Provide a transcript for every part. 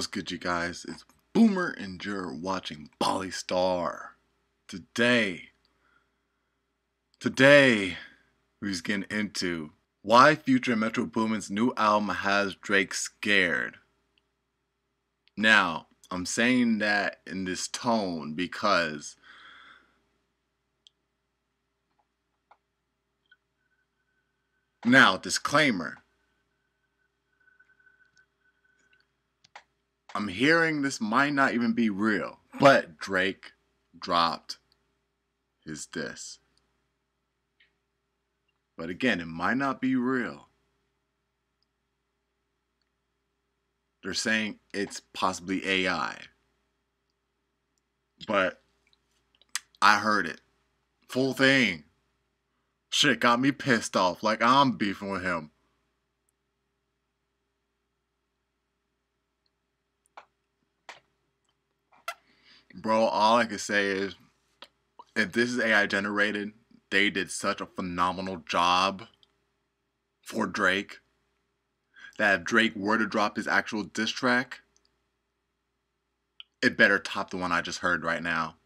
What's good, you guys? It's Boomer, and you're watching Ballystarr. Today, today, we're getting into why Future Metro Boomin's new album has Drake scared. Now, I'm saying that in this tone because now, disclaimer I'm hearing this might not even be real, but Drake dropped his diss. But again, it might not be real. They're saying it's possibly AI. But I heard it. Full thing. Shit got me pissed off like I'm beefing with him. Bro, all I can say is if this is AI generated, they did such a phenomenal job for Drake that if Drake were to drop his actual diss track, it better top the one I just heard right now.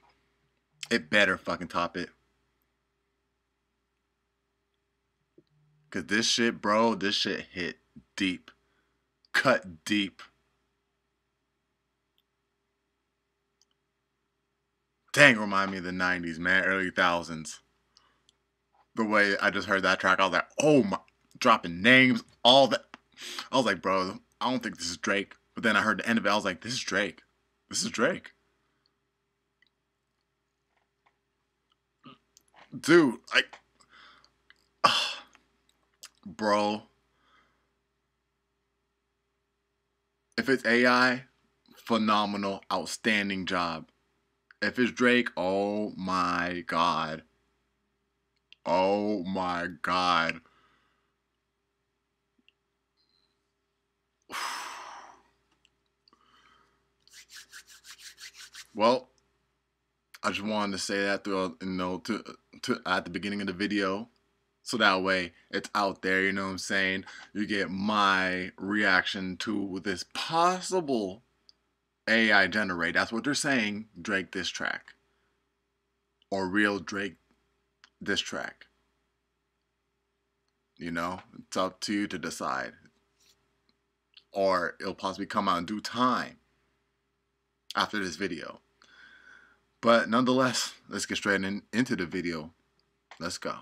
It better fucking top it. Cause this shit, bro, this shit hit deep. Cut deep. Dang remind me of the 90s man early thousands. The way i just heard that track i was like oh my dropping names all that. I was like bro i don't think this is drake. But then i heard the end of it i was like this is drake. This is drake. Dude like uh, bro. If it's ai phenomenal outstanding job if it's Drake, oh my god. Oh my god. Well, I just wanted to say that through, you know, to, to at the beginning of the video, so that way it's out there. You know what I'm saying? You get my reaction to this possible AI generate. That's what they're saying. Drake this track. Or real Drake this track. You know, it's up to you to decide. Or it'll possibly come out in due time after this video. But nonetheless, let's get straight in, into the video. Let's go.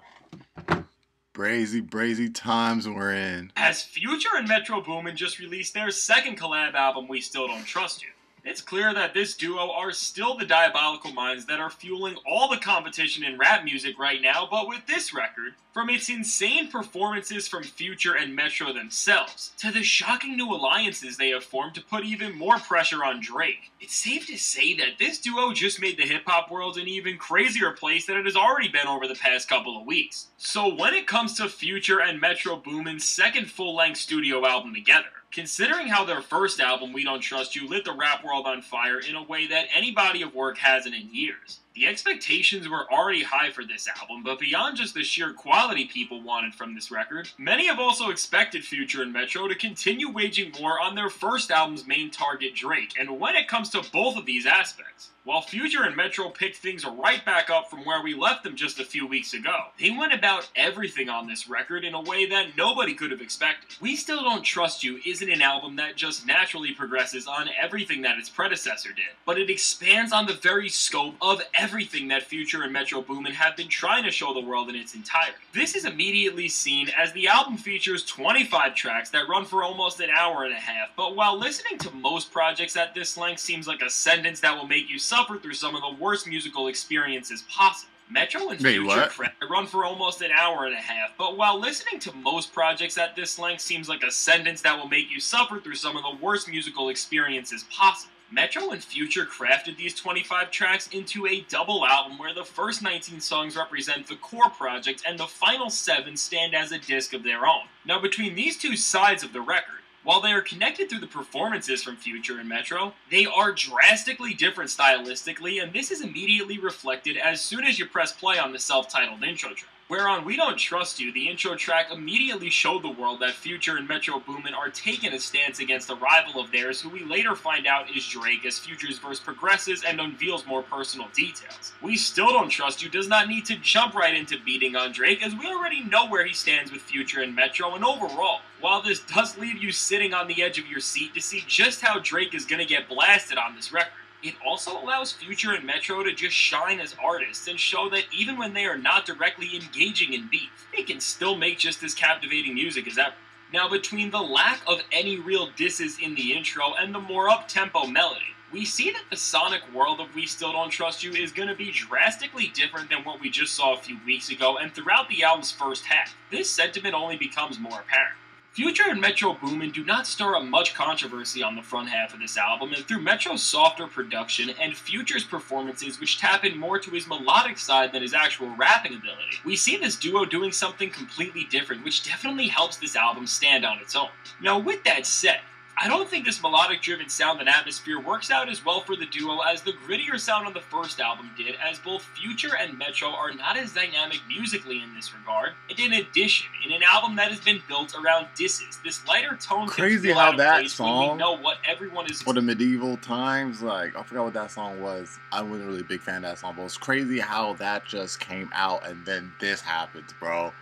Brazy, brazy times we're in. As Future and Metro Boomin just released their second collab album, We Still Don't Trust You. It's clear that this duo are still the diabolical minds that are fueling all the competition in rap music right now, but with this record, from its insane performances from Future and Metro themselves, to the shocking new alliances they have formed to put even more pressure on Drake, it's safe to say that this duo just made the hip hop world an even crazier place than it has already been over the past couple of weeks. So when it comes to Future and Metro Boomin's second full length studio album together, Considering how their first album, We Don't Trust You, lit the rap world on fire in a way that any body of work hasn't in years, the expectations were already high for this album, but beyond just the sheer quality people wanted from this record, many have also expected Future and Metro to continue waging war on their first album's main target, Drake, and when it comes to both of these aspects, while Future and Metro picked things right back up from where we left them just a few weeks ago, they went about everything on this record in a way that nobody could have expected. We Still Don't Trust You isn't an album that just naturally progresses on everything that its predecessor did, but it expands on the very scope of everything that Future and Metro Boomin have been trying to show the world in its entirety. This is immediately seen as the album features 25 tracks that run for almost an hour and a half, but while listening to most projects at this length seems like a sentence that will make you suffer through some of the worst musical experiences possible. Metro and Wait, Future run for almost an hour and a half, but while listening to most projects at this length seems like a sentence that will make you suffer through some of the worst musical experiences possible, Metro and Future crafted these 25 tracks into a double album where the first 19 songs represent the core project and the final 7 stand as a disc of their own. Now, between these two sides of the record, while they are connected through the performances from Future and Metro, they are drastically different stylistically, and this is immediately reflected as soon as you press play on the self titled intro track. Where on We Don't Trust You, the intro track immediately showed the world that Future and Metro Boomin are taking a stance against a rival of theirs who we later find out is Drake as Future's verse progresses and unveils more personal details. We Still Don't Trust You does not need to jump right into beating on Drake as we already know where he stands with Future and Metro and overall. While this does leave you sitting on the edge of your seat to see just how Drake is going to get blasted on this record, it also allows Future and Metro to just shine as artists and show that even when they are not directly engaging in beef, they can still make just as captivating music as ever. Now, between the lack of any real disses in the intro and the more up-tempo melody, we see that the sonic world of We Still Don't Trust You is going to be drastically different than what we just saw a few weeks ago and throughout the album's first half. This sentiment only becomes more apparent. Future and Metro Boomin do not stir up much controversy on the front half of this album, and through Metro's softer production and Future's performances, which tap in more to his melodic side than his actual rapping ability, we see this duo doing something completely different, which definitely helps this album stand on its own. Now, with that said, I don't think this melodic driven sound and atmosphere works out as well for the duo as the grittier sound on the first album did, as both Future and Metro are not as dynamic musically in this regard. And in addition, in an album that has been built around disses, this lighter tone crazy how that song we know what everyone is for the medieval times. Like I forgot what that song was. I wasn't really a big fan of that song, but it's crazy how that just came out and then this happens, bro.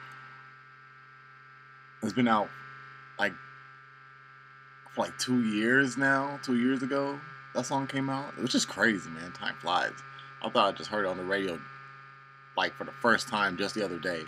It's been out like two years now. Two years ago, that song came out. It was just crazy, man. Time flies. I thought I just heard it on the radio, like for the first time just the other day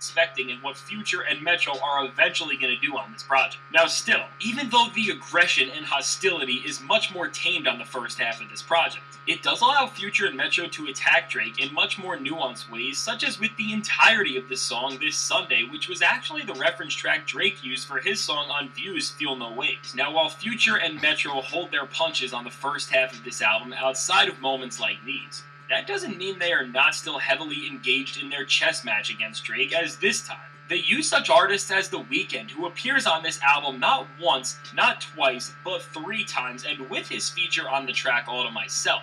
expecting and what Future and Metro are eventually going to do on this project. Now, still, even though the aggression and hostility is much more tamed on the first half of this project, it does allow Future and Metro to attack Drake in much more nuanced ways, such as with the entirety of the song this Sunday, which was actually the reference track Drake used for his song on Views Feel No Ways. Now, while Future and Metro hold their punches on the first half of this album outside of moments like these, that doesn't mean they are not still heavily engaged in their chess match against Drake, as this time. They use such artists as The Weeknd, who appears on this album not once, not twice, but three times, and with his feature on the track All to Myself.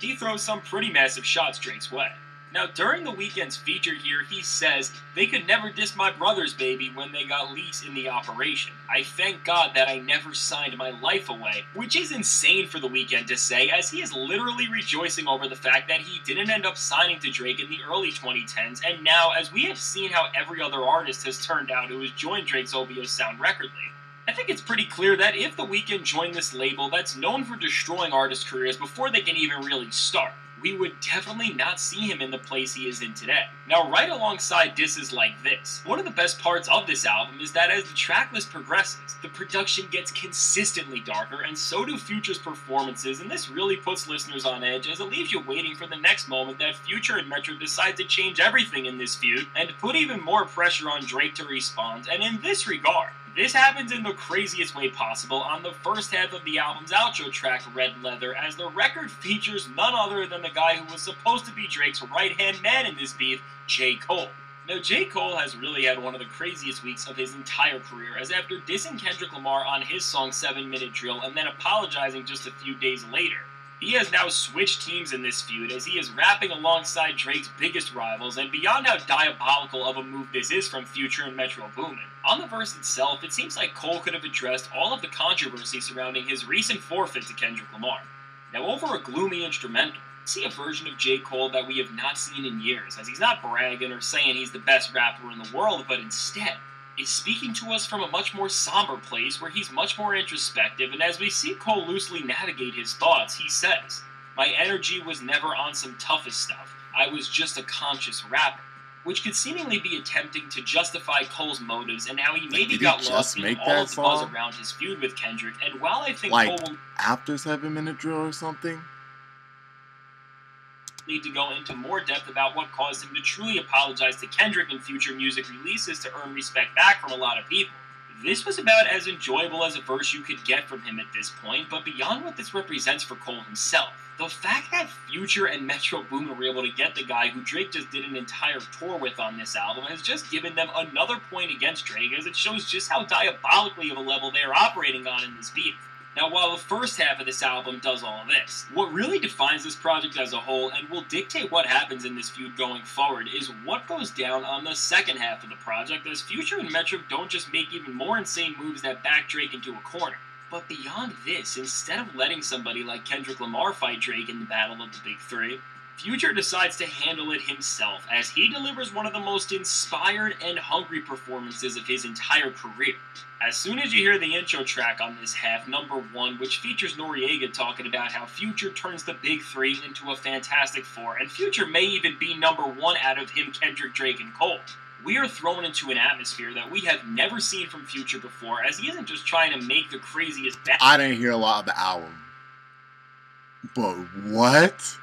He throws some pretty massive shots Drake's way. Now, during the Weeknd's feature here, he says, They could never diss my brothers, baby, when they got leaks in the operation. I thank God that I never signed my life away, which is insane for the weekend to say, as he is literally rejoicing over the fact that he didn't end up signing to Drake in the early 2010s, and now, as we have seen how every other artist has turned out who has joined Drake's OVO sound record label. I think it's pretty clear that if The Weeknd joined this label that's known for destroying artist careers before they can even really start, we would definitely not see him in the place he is in today. Now, right alongside disses like this, one of the best parts of this album is that as the tracklist progresses, the production gets consistently darker, and so do Future's performances, and this really puts listeners on edge as it leaves you waiting for the next moment that Future and Metro decide to change everything in this feud and put even more pressure on Drake to respond, and in this regard, this happens in the craziest way possible on the first half of the album's outro track, Red Leather, as the record features none other than the guy who was supposed to be Drake's right hand man in this beef, J. Cole. Now, J. Cole has really had one of the craziest weeks of his entire career, as after dissing Kendrick Lamar on his song 7 Minute Drill and then apologizing just a few days later, he has now switched teams in this feud as he is rapping alongside Drake's biggest rivals, and beyond how diabolical of a move this is from Future and Metro Boomin, on the verse itself, it seems like Cole could have addressed all of the controversy surrounding his recent forfeit to Kendrick Lamar. Now, over a gloomy instrumental, see a version of J. Cole that we have not seen in years, as he's not bragging or saying he's the best rapper in the world, but instead is speaking to us from a much more somber place where he's much more introspective, and as we see Cole loosely navigate his thoughts, he says, My energy was never on some toughest stuff. I was just a conscious rapper which could seemingly be attempting to justify Cole's motives and how he maybe got lost in all of the buzz around his feud with Kendrick. And while I think like, Cole will after Seven Minute Drill or something, need to go into more depth about what caused him to truly apologize to Kendrick in future music releases to earn respect back from a lot of people. This was about as enjoyable as a verse you could get from him at this point, but beyond what this represents for Cole himself, the fact that Future and Metro Boomin were able to get the guy who Drake just did an entire tour with on this album has just given them another point against Drake as it shows just how diabolically of a level they are operating on in this beef. Now, while the first half of this album does all this, what really defines this project as a whole and will dictate what happens in this feud going forward is what goes down on the second half of the project, as Future and Metro don't just make even more insane moves that back Drake into a corner. But beyond this, instead of letting somebody like Kendrick Lamar fight Drake in the Battle of the Big Three, Future decides to handle it himself as he delivers one of the most inspired and hungry performances of his entire career. As soon as you hear the intro track on this half, number one, which features Noreaga talking about how Future turns the big three into a fantastic four, and Future may even be number one out of him, Kendrick, Drake, and Cole. We are thrown into an atmosphere that we have never seen from Future before, as he isn't just trying to make the craziest. I didn't hear a lot of the album, but what?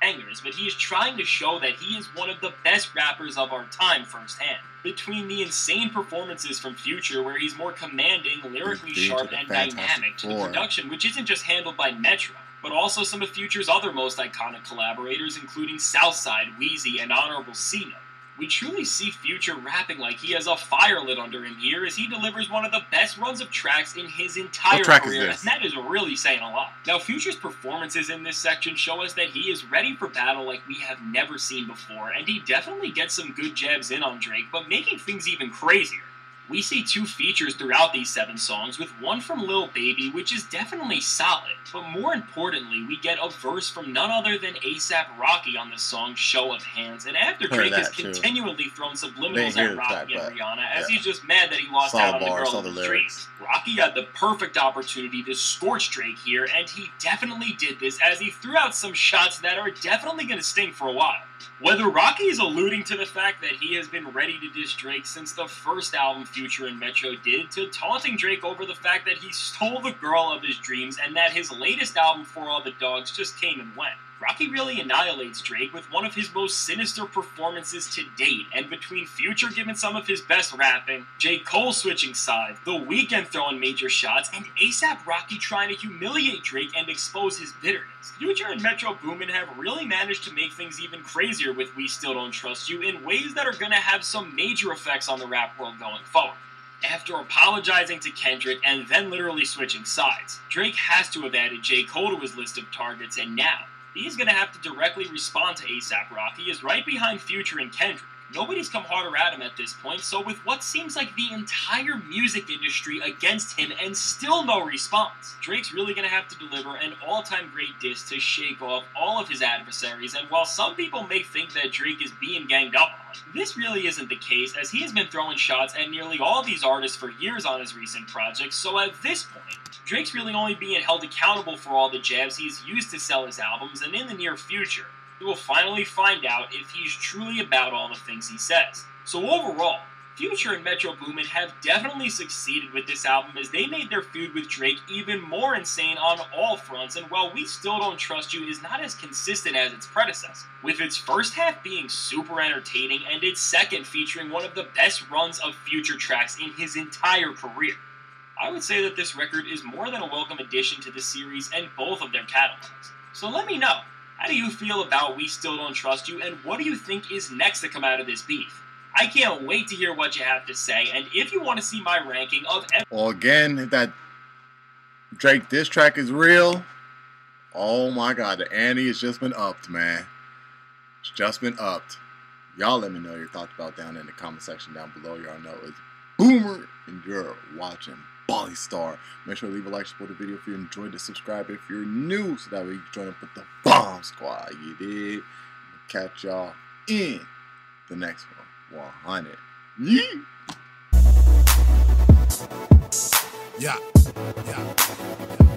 Bangers, but he is trying to show that he is one of the best rappers of our time firsthand. Between the insane performances from Future, where he's more commanding, lyrically sharp, and dynamic, to the production, which isn't just handled by Metro, but also some of Future's other most iconic collaborators, including Southside, Wheezy, and Honorable C we truly see Future rapping like he has a fire lit under him here as he delivers one of the best runs of tracks in his entire career, and that is really saying a lot. Now, Future's performances in this section show us that he is ready for battle like we have never seen before, and he definitely gets some good jabs in on Drake, but making things even crazier. We see two features throughout these seven songs, with one from Lil Baby, which is definitely solid. But more importantly, we get a verse from none other than ASAP Rocky on the song Show of Hands. And after Drake has too. continually thrown subliminals at Rocky and Rihanna, as yeah. he's just mad that he lost saw out on the girl of his dreams. Rocky had the perfect opportunity to scorch Drake here, and he definitely did this as he threw out some shots that are definitely going to sting for a while. Whether Rocky is alluding to the fact that he has been ready to diss Drake since the first album Future and Metro did, to taunting Drake over the fact that he stole the girl of his dreams and that his latest album, For All the Dogs, just came and went. Rocky really annihilates Drake with one of his most sinister performances to date, and between Future giving some of his best rapping, J. Cole switching sides, The Weeknd throwing major shots, and ASAP Rocky trying to humiliate Drake and expose his bitterness, Future and Metro Boomin have really managed to make things even crazier with We Still Don't Trust You in ways that are gonna have some major effects on the rap world going forward after apologizing to Kendrick and then literally switching sides. Drake has to have added J. Cole to his list of targets, and now, he's going to have to directly respond to ASAP Rocky He is right behind Future and Kendrick. Nobody's come harder at him at this point, so with what seems like the entire music industry against him and still no response, Drake's really to have to deliver an all time great diss to shake off all of his adversaries. And while some people may think that Drake is being ganged up on, this really isn't the case, as he has been throwing shots at nearly all these artists for years on his recent projects, so at this point, Drake's really only being held accountable for all the jabs he's used to sell his albums, and in the near future, we will finally find out if he's truly about all the things he says. So overall, Future and Metro Boomin have definitely succeeded with this album as they made their feud with Drake even more insane on all fronts, and while We Still Don't Trust You is not as consistent as its predecessor, with its first half being super entertaining and its second featuring one of the best runs of Future tracks in his entire career. I would say that this record is more than a welcome addition to the series and both of their catalogs. So let me know, how do you feel about We Still Don't Trust You, and what do you think is next to come out of this beef? I can't wait to hear what you have to say, and if you want to see my ranking of. Every- well, again, that Drake diss track is real, oh my god, the ante has just been upped, man. It's just been upped. Y'all let me know your thoughts about down in the comment section down below. Y'all know it's Boomer, and you're watching Ballystarr. Make sure to leave a like, support the video if you enjoyed it, subscribe if you're new, so that way you can join up with the Bomb Squad. You did. Catch y'all in the next one. 100. Yeah. Yeah. Yeah.